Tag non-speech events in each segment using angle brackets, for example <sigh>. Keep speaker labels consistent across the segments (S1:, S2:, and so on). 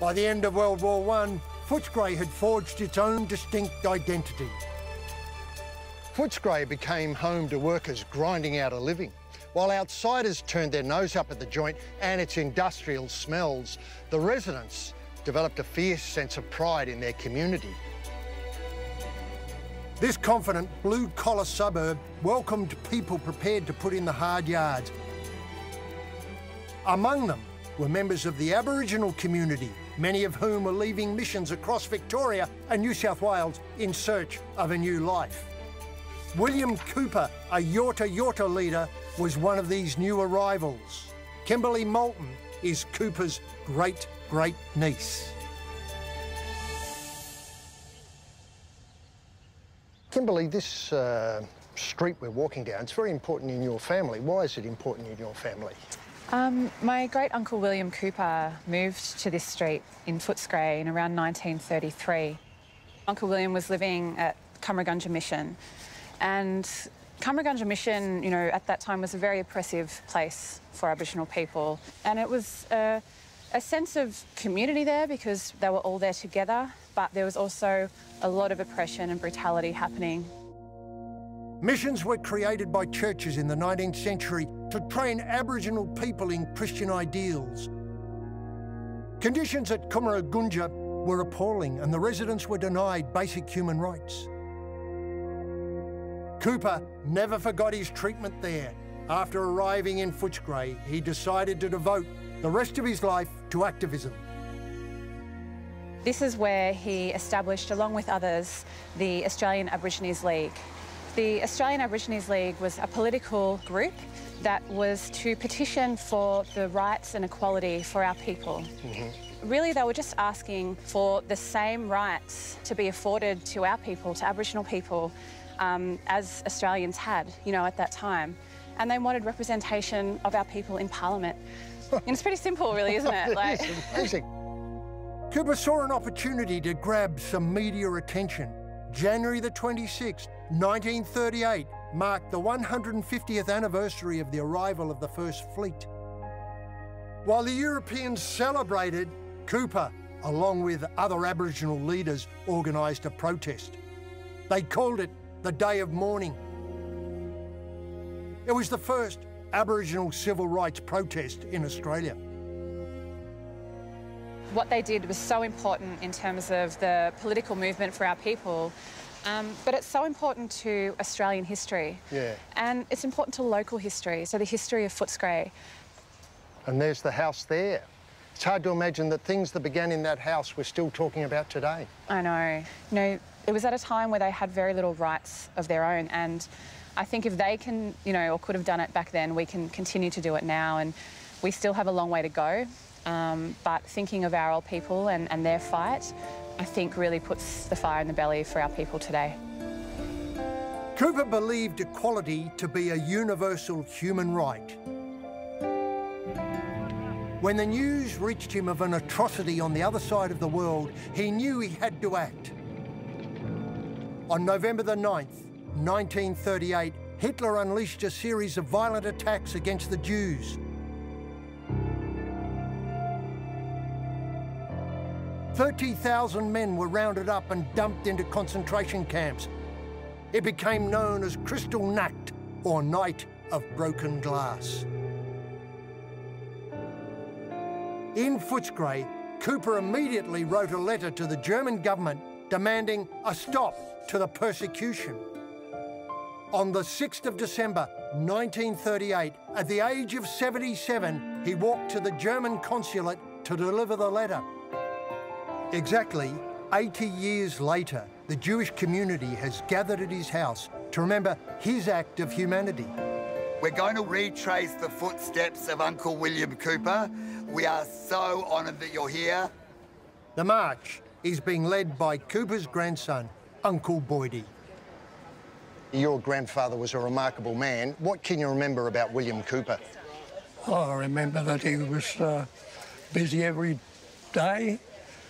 S1: By the end of World War I, Footscray had forged its own distinct identity.
S2: Footscray became home to workers grinding out a living. While outsiders turned their nose up at the joint and its industrial smells, the residents developed a fierce sense of pride in their community.
S1: This confident blue-collar suburb welcomed people prepared to put in the hard yards. Among them were members of the Aboriginal community, many of whom were leaving missions across Victoria and New South Wales in search of a new life. William Cooper, a Yorta Yorta leader, was one of these new arrivals. Kimberley Moulton is Cooper's great-great niece.
S2: Kimberley, this uh, street we're walking down, it's very important in your family. Why is it important in your family?
S3: Um, my great uncle William Cooper moved to this street in Footscray in around 1933. Uncle William was living at Cummeragunja Mission, and Cummeragunja Mission, you know, at that time was a very oppressive place for Aboriginal people, and it was a, a sense of community there because they were all there together, but there was also a lot of oppression and brutality happening.
S1: Missions were created by churches in the 19th century to train Aboriginal people in Christian ideals. Conditions at Cummeragunja were appalling and the residents were denied basic human rights. Cooper never forgot his treatment there. After arriving in Footscray, he decided to devote the rest of his life to activism.
S3: This is where he established, along with others, the Australian Aborigines League. The Australian Aborigines League was a political group that was to petition for the rights and equality for our people. Mm -hmm. Really, they were just asking for the same rights to be afforded to our people, to Aboriginal people, um, as Australians had, you know, at that time. And they wanted representation of our people in Parliament. <laughs> and it's pretty simple, really, isn't it?
S2: Like... amazing.
S1: Cooper saw an opportunity to grab some media attention. January the 26th, 1938, marked the 150th anniversary of the arrival of the First Fleet. While the Europeans celebrated, Cooper, along with other Aboriginal leaders, organised a protest. They called it the Day of Mourning. It was the first Aboriginal civil rights protest in Australia.
S3: What they did was so important in terms of the political movement for our people, um, but it's so important to Australian history.
S2: Yeah.
S3: And it's important to local history, so the history of Footscray.
S2: And there's the house there. It's hard to imagine that things that began in that house we're still talking about today.
S3: I know. You know, it was at a time where they had very little rights of their own and I think if they can, you know, or could have done it back then, we can continue to do it now and we still have a long way to go. Um, but thinking of our old people and, and their fight, I think really puts the fire in the belly for our people today.
S1: Cooper believed equality to be a universal human right. When the news reached him of an atrocity on the other side of the world, he knew he had to act. On November the 9th, 1938, Hitler unleashed a series of violent attacks against the Jews. Thirty thousand men were rounded up and dumped into concentration camps. It became known as Kristallnacht, or Night of Broken Glass. In Footscray, Cooper immediately wrote a letter to the German government demanding a stop to the persecution. On the 6th of December 1938, at the age of 77, he walked to the German consulate to deliver the letter. Exactly 80 years later, the Jewish community has gathered at his house to remember his act of humanity.
S4: We're going to retrace the footsteps of Uncle William Cooper. We are so honoured that you're here.
S1: The march is being led by Cooper's grandson, Uncle Boydie.
S2: Your grandfather was a remarkable man. What can you remember about William Cooper?
S5: Oh, I remember that he was uh, busy every day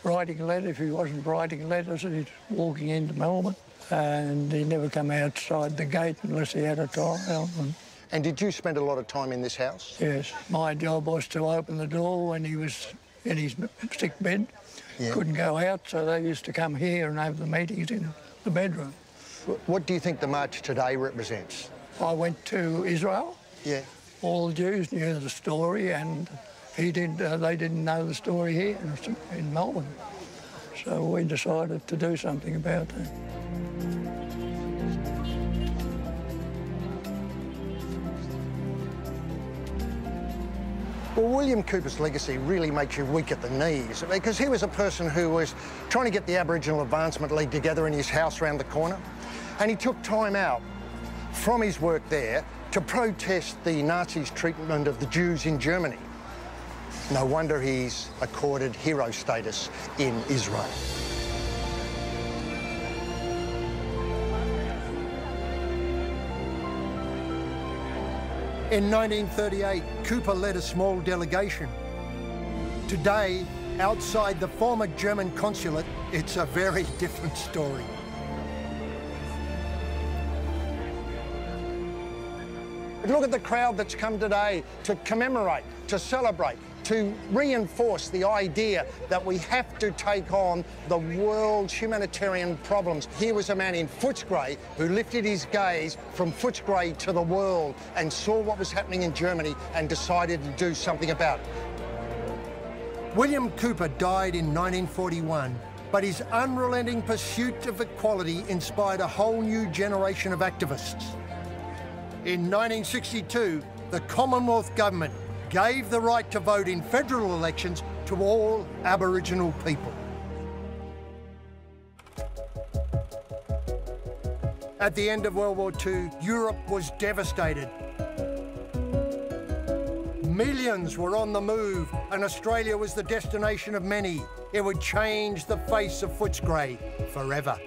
S5: writing letters. If he wasn't writing letters, he's walking into Melbourne. And he never come outside the gate unless he had a trial. And,
S2: and did you spend a lot of time in this house?
S5: Yes. My job was to open the door when he was in his sick bed.
S2: Yeah.
S5: Couldn't go out, so they used to come here and have the meetings in the bedroom.
S2: What do you think the march today represents?
S5: I went to Israel.
S2: Yeah.
S5: All the Jews knew the story, and he didn't. Uh, they didn't know the story here in, Melbourne. So we decided to do something about that.
S2: Well, William Cooper's legacy really makes you weak at the knees because he was a person who was trying to get the Aboriginal Advancement League together in his house around the corner. And he took time out from his work there to protest the Nazis' treatment of the Jews in Germany. No wonder he's accorded hero status in Israel.
S1: In 1938, Cooper led a small delegation. Today, outside the former German consulate, it's a very <laughs> different story.
S2: Look at the crowd that's come today to commemorate, to celebrate, to reinforce the idea that we have to take on the world's humanitarian problems. Here was a man in Footscray who lifted his gaze from Footscray to the world and saw what was happening in Germany and decided to do something about it.
S1: William Cooper died in 1941, but his unrelenting pursuit of equality inspired a whole new generation of activists. In 1962, the Commonwealth Government gave the right to vote in federal elections to all Aboriginal people. At the end of World War II, Europe was devastated. Millions were on the move, and Australia was the destination of many. It would change the face of Footscray forever.